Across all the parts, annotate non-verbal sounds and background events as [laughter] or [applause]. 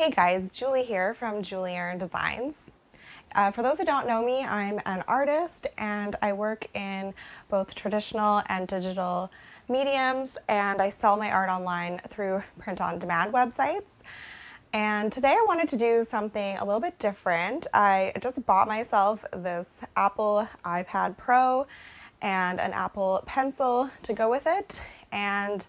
Hey guys, Julie here from Julie Erin Designs. Uh, for those who don't know me, I'm an artist and I work in both traditional and digital mediums and I sell my art online through print on demand websites. And today I wanted to do something a little bit different. I just bought myself this Apple iPad Pro and an Apple Pencil to go with it. And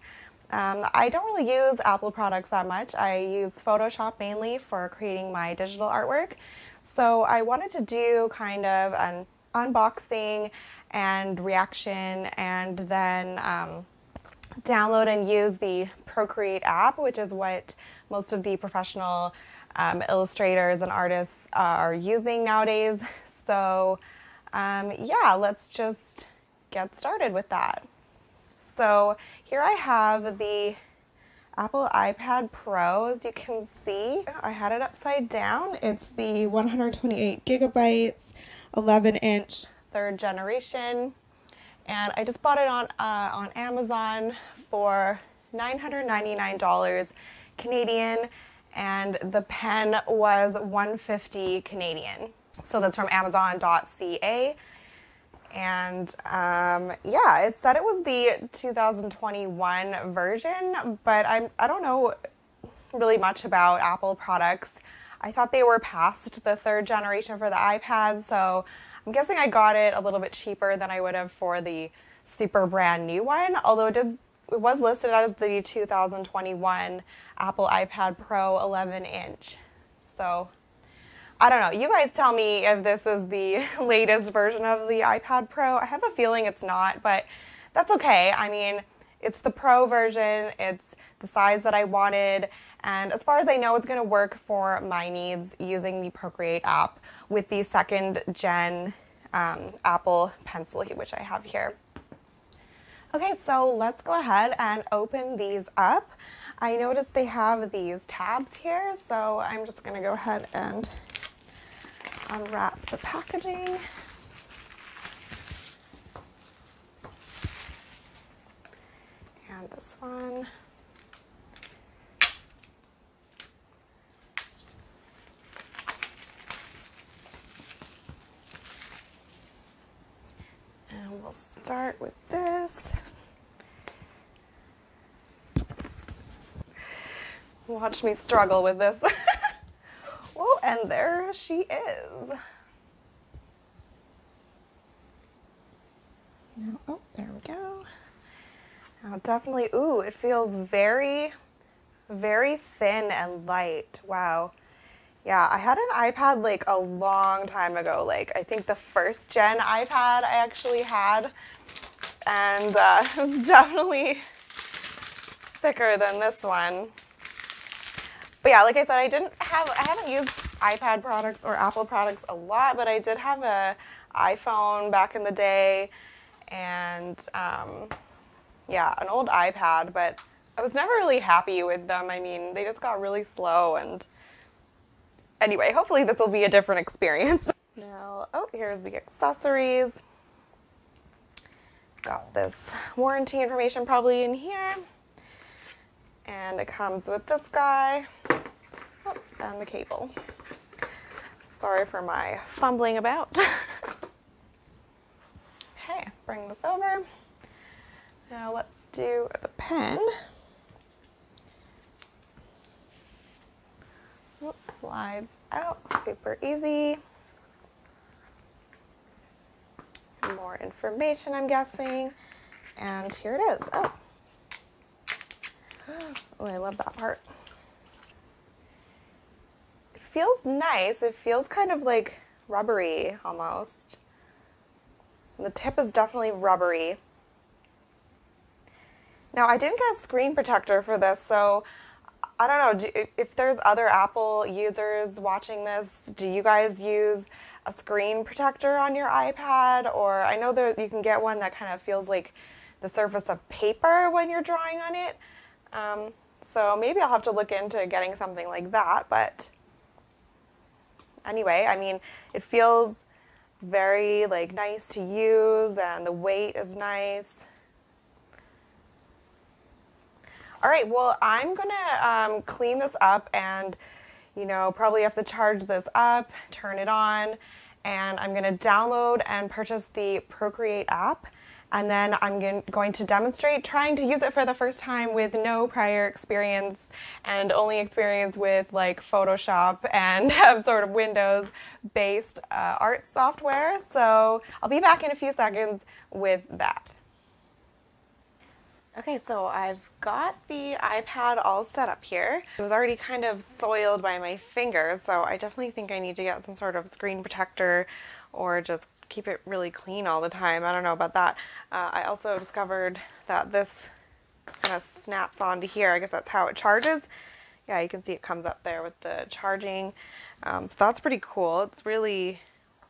um, I don't really use Apple products that much. I use Photoshop mainly for creating my digital artwork. So I wanted to do kind of an unboxing and reaction and then um, download and use the Procreate app, which is what most of the professional um, illustrators and artists are using nowadays. So um, yeah, let's just get started with that. So here I have the Apple iPad Pro, as you can see. I had it upside down. It's the 128 gigabytes, 11 inch, third generation. And I just bought it on, uh, on Amazon for $999 Canadian and the pen was 150 Canadian. So that's from amazon.ca. And um, yeah, it said it was the 2021 version, but I'm, I don't know really much about Apple products. I thought they were past the third generation for the iPad, so I'm guessing I got it a little bit cheaper than I would have for the super brand new one, although it, did, it was listed as the 2021 Apple iPad Pro 11 inch. So I don't know. You guys tell me if this is the [laughs] latest version of the iPad Pro. I have a feeling it's not, but that's okay. I mean, it's the Pro version, it's the size that I wanted, and as far as I know, it's going to work for my needs using the Procreate app with the second gen um, Apple Pencil, which I have here. Okay, so let's go ahead and open these up. I noticed they have these tabs here, so I'm just going to go ahead and unwrap the packaging. And this one. And we'll start with this. Watch me struggle with this. [laughs] And there she is. Now, oh, there we go. Now definitely, ooh, it feels very, very thin and light. Wow. Yeah, I had an iPad like a long time ago. Like, I think the first gen iPad I actually had. And uh, [laughs] it was definitely thicker than this one. But yeah, like I said, I didn't have, I haven't used iPad products or Apple products a lot, but I did have a iPhone back in the day and um, yeah, an old iPad, but I was never really happy with them. I mean, they just got really slow and anyway, hopefully this will be a different experience. [laughs] Now, oh, here's the accessories. Got this warranty information probably in here. And it comes with this guy oops, and the cable. Sorry for my fumbling about. [laughs] okay, bring this over. Now let's do the pen. Oops, slides out, super easy. More information, I'm guessing. And here it is. Oh. [gasps] Oh, I love that part. Feels nice. It feels kind of like rubbery almost. The tip is definitely rubbery. Now, I didn't get a screen protector for this, so I don't know if there's other Apple users watching this. Do you guys use a screen protector on your iPad? Or I know that you can get one that kind of feels like the surface of paper when you're drawing on it. Um, so maybe I'll have to look into getting something like that. But anyway, I mean, it feels very like nice to use and the weight is nice. All right, well, I'm gonna um, clean this up and you know, probably have to charge this up, turn it on, and I'm gonna download and purchase the Procreate app and then I'm going to demonstrate trying to use it for the first time with no prior experience and only experience with like Photoshop and [laughs] sort of Windows based uh, art software. So I'll be back in a few seconds with that. Okay, so I've got the iPad all set up here. It was already kind of soiled by my fingers, so I definitely think I need to get some sort of screen protector or just keep it really clean all the time. I don't know about that. Uh, I also discovered that this kind of snaps onto here. I guess that's how it charges. Yeah, you can see it comes up there with the charging. Um, so that's pretty cool. It's really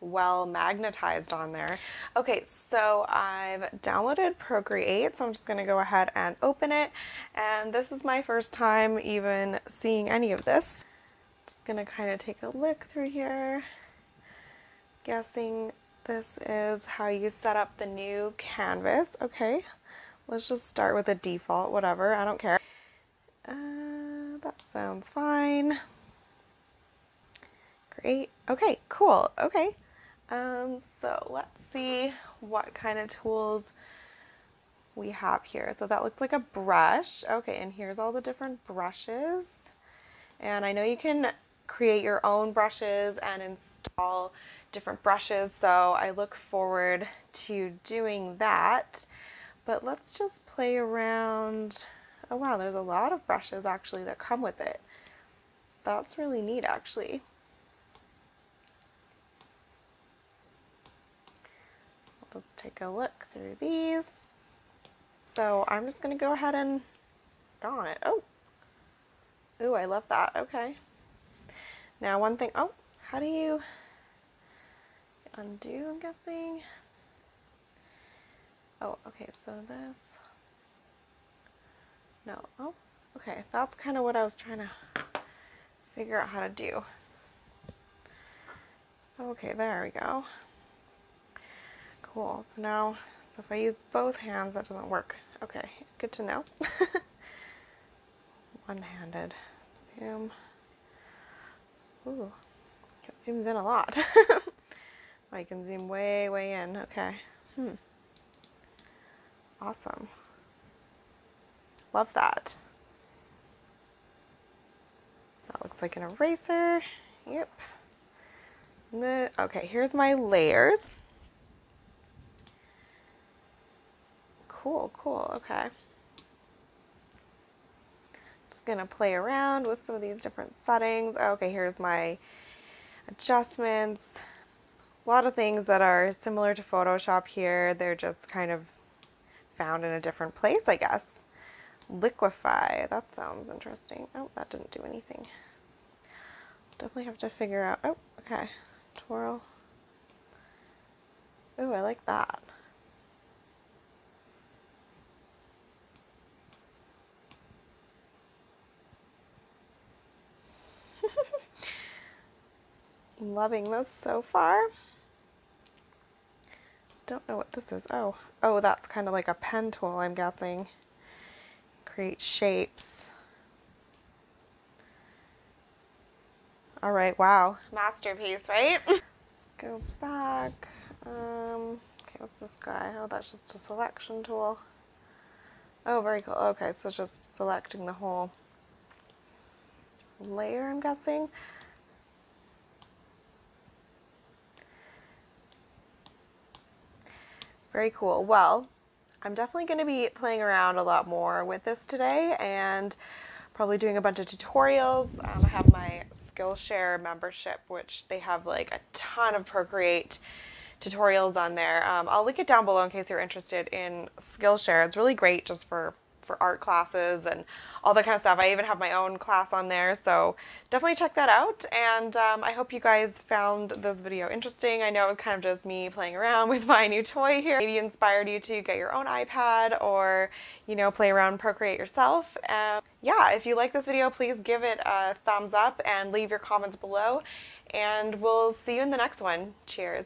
well magnetized on there. Okay, so I've downloaded Procreate, so I'm just gonna go ahead and open it. And this is my first time even seeing any of this. Just gonna kind of take a look through here. Guessing this is how you set up the new canvas. Okay, let's just start with a default, whatever, I don't care. Uh, that sounds fine. Great. Okay, cool. Okay. Um, so let's see what kind of tools we have here. So that looks like a brush. Okay, and here's all the different brushes. And I know you can create your own brushes and install different brushes, so I look forward to doing that. But let's just play around. Oh wow, there's a lot of brushes actually that come with it. That's really neat actually. Just take a look through these. So I'm just going to go ahead and on it. Oh, ooh, I love that. Okay. Now one thing, oh, how do you undo, I'm guessing. Oh, okay, so this, no, oh, okay, that's kind of what I was trying to figure out how to do. Okay, there we go. Cool, so now, so if I use both hands, that doesn't work. Okay, good to know. [laughs] One-handed, zoom. Ooh, it zooms in a lot. [laughs] I can zoom way, way in. Okay. Hmm. Awesome. Love that. That looks like an eraser. Yep. The, okay, here's my layers. Cool, cool, okay. Just gonna play around with some of these different settings. Okay, here's my adjustments a lot of things that are similar to Photoshop here. They're just kind of found in a different place, I guess. Liquify, that sounds interesting. Oh, that didn't do anything. Definitely have to figure out, oh, okay, twirl. Ooh, I like that. Loving this so far don't know what this is. Oh, oh, that's kind of like a pen tool, I'm guessing. Create shapes. All right, wow. Masterpiece, right? Let's go back. Um, okay, what's this guy? Oh, that's just a selection tool. Oh, very cool. Okay, so just selecting the whole layer, I'm guessing. Very cool. Well, I'm definitely going to be playing around a lot more with this today and probably doing a bunch of tutorials. Um, I have my Skillshare membership, which they have like a ton of Procreate tutorials on there. Um, I'll link it down below in case you're interested in Skillshare. It's really great just for for art classes and all that kind of stuff. I even have my own class on there, so definitely check that out. And um, I hope you guys found this video interesting. I know it was kind of just me playing around [laughs] with my new toy here. Maybe inspired you to get your own iPad or, you know, play around Procreate yourself. And yeah, if you like this video, please give it a thumbs up and leave your comments below. And we'll see you in the next one. Cheers.